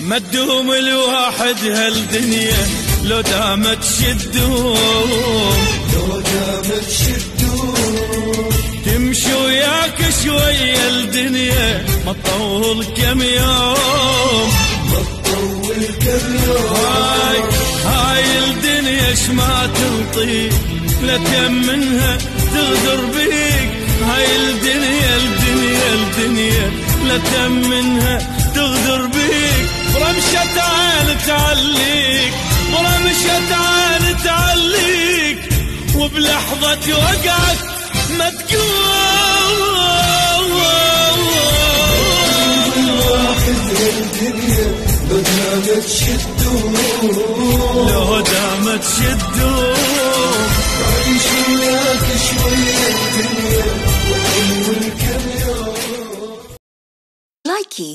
ما تدوم الواحد هالدنيا لو دامت شدوم لو دامت شدوم تمشي وياك شوية الدنيا ما تطول كم يوم. ما تطول كم يوم. هاي هاي الدنيا اش ما تنطي؟ لكم منها تغدر بيك. هاي الدنيا الدنيا الدنيا. لكم منها تغدر بيك عين تعليك برمشة عين تعليك وبلحظة وقعت ما هالدنيا لو دامت شدوم عيش وياك شوية الدنيا وتطول كم يوم Likey